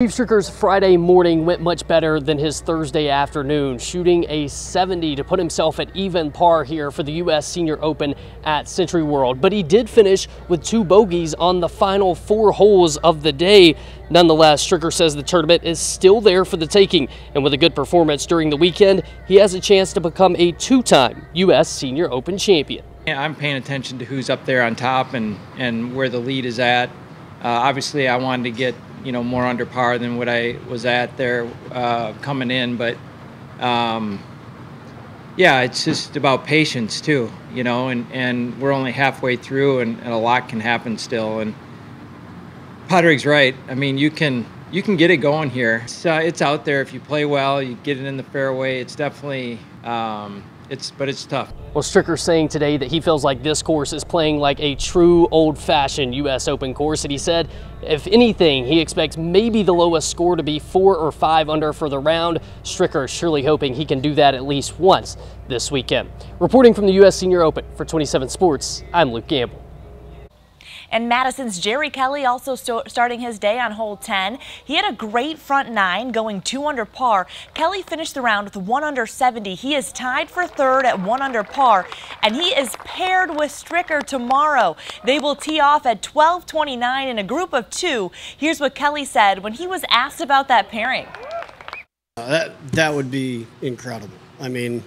Steve Stricker's Friday morning went much better than his Thursday afternoon, shooting a 70 to put himself at even par here for the U.S. Senior Open at SentryWorld. But he did finish with two bogeys on the final four holes of the day. Nonetheless, Stricker says the tournament is still there for the taking, and with a good performance during the weekend, he has a chance to become a two-time U.S. Senior Open champion. I'm paying attention to who's up there on top and, and where the lead is at. Uh, obviously, I wanted to get you know more under par than what I was at there uh, coming in, but um, yeah, it's just about patience too, you know, and, and we're only halfway through, and, and a lot can happen still. And Padraig's right. I mean, you can you can get it going here. It's, uh, it's out there if you play well, you get it in the fairway. It's definitely um, it's but it's tough. Well, Stricker saying today that he feels like this course is playing like a true old-fashioned U.S. Open course, and he said, if anything, he expects maybe the lowest score to be four or five under for the round. Stricker surely hoping he can do that at least once this weekend. Reporting from the U.S. Senior Open for 27 Sports, I'm Luke Gamble. And Madison's Jerry Kelly also st starting his day on hole 10. He had a great front nine going two under par. Kelly finished the round with one under 70. He is tied for third at one under par and he is paired with Stricker tomorrow. They will tee off at 1229 in a group of two. Here's what Kelly said when he was asked about that pairing. Uh, that, that would be incredible. I mean,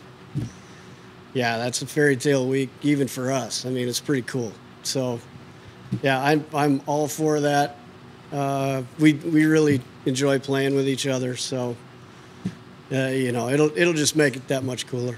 yeah, that's a fairy tale week even for us. I mean, it's pretty cool. So yeah, I'm I'm all for that. Uh, we we really enjoy playing with each other, so uh, you know it'll it'll just make it that much cooler.